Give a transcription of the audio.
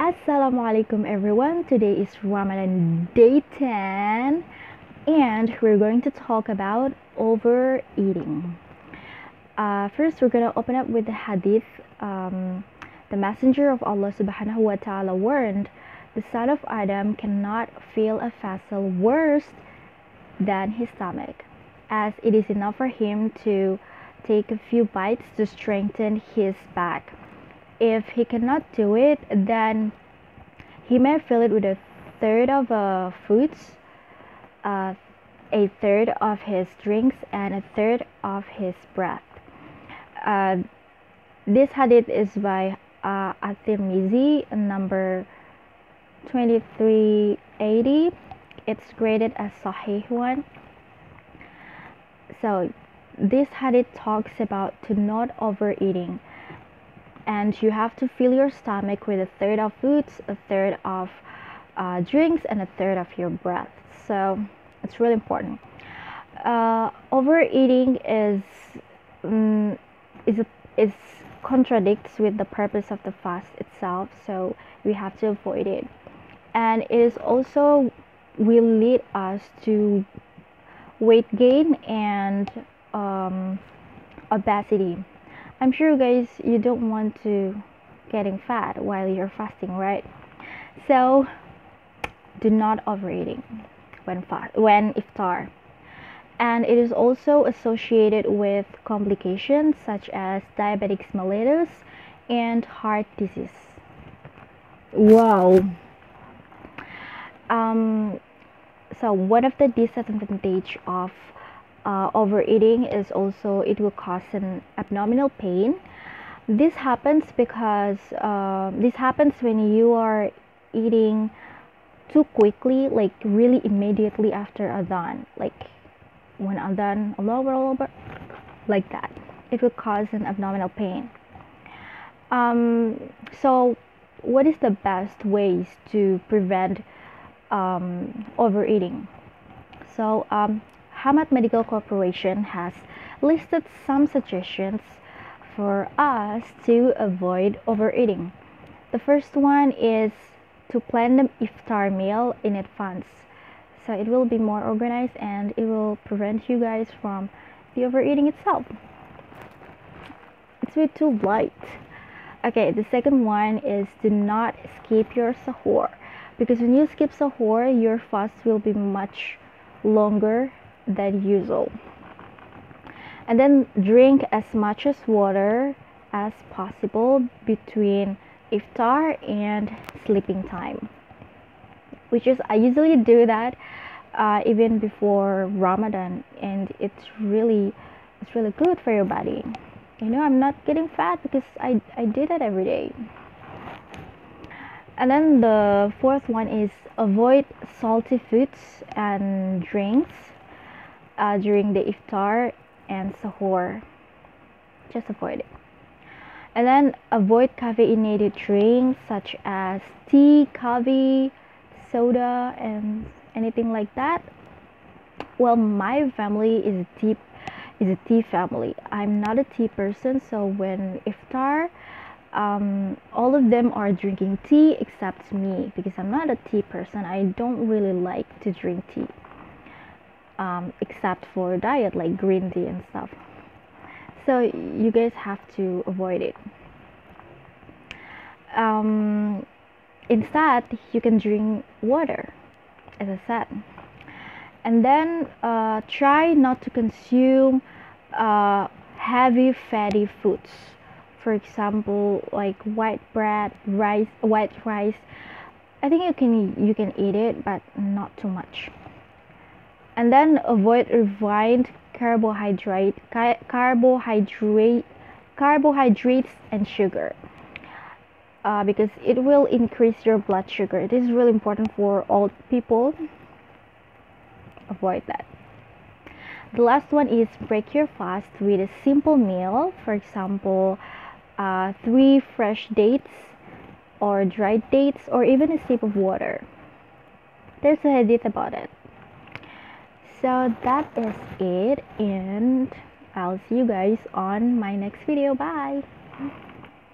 Assalamualaikum everyone. Today is Ramadan day 10 and we're going to talk about overeating. Uh, first, we're going to open up with the hadith. Um, the messenger of Allah subhanahu wa ta'ala warned the son of Adam cannot feel a vessel worse than his stomach, as it is enough for him to take a few bites to strengthen his back. If he cannot do it, then he may fill it with a third of uh, foods, uh, a third of his drinks, and a third of his breath. Uh, this hadith is by uh, At-Tirmizi, number 2380. It's graded as Sahih one. So this hadith talks about to not overeating and you have to fill your stomach with a third of foods a third of uh, drinks and a third of your breath. So it's really important. Uh, overeating is um, is a, is contradicts with the purpose of the fast itself so we have to avoid it. And it is also will lead us to weight gain and um, obesity i'm sure guys you don't want to getting fat while you're fasting right? So do not overeating when fast when iftar. And it is also associated with complications such as diabetic mellitus and heart disease. Wow. Um, so one of the disadvantage of uh, overeating is also it will cause an abdominal pain. This happens because uh, this happens when you are eating too quickly like really immediately after adhan like when adhan Allahu Akbar like that. It will cause an abdominal pain. Um, so what is the best ways to prevent um, overeating? So um, Hamad Medical Corporation has listed some suggestions for us to avoid overeating. The first one is to plan the iftar meal in advance. So it will be more organized and it will prevent you guys from the overeating itself. It's way too light. Okay, the second one is do not skip your sahur because when you skip sahur, your fast will be much longer than usual. And then drink as much as water as possible between iftar and sleeping time which is i usually do that uh, even before ramadan and it's really it's really good for your body. You know i'm not getting fat because i i do that every day. And then the fourth one is avoid salty foods and drinks uh, during the iftar and sahur. Just avoid it. And then avoid caffeinated drinks such as tea, coffee, soda, and anything like that. Well, my family is tea is a tea family. I'm not a tea person, so when iftar, um, all of them are drinking tea except me because I'm not a tea person. I don't really like to drink tea um, except for diet like green tea and stuff. So you guys have to avoid it. Um, instead you can drink water as i said. And then uh, try not to consume uh, heavy fatty foods. For example like white bread rice white rice. I think you can you can eat it but not too much and then avoid refined carbohydrate carbohydrate carbohydrates and sugar uh, because it will increase your blood sugar. This is really important for old people. Avoid that. The last one is break your fast with a simple meal for example uh, three fresh dates or dried dates or even a sip of water. There's a hadith about it so that is it and i'll see you guys on my next video. Bye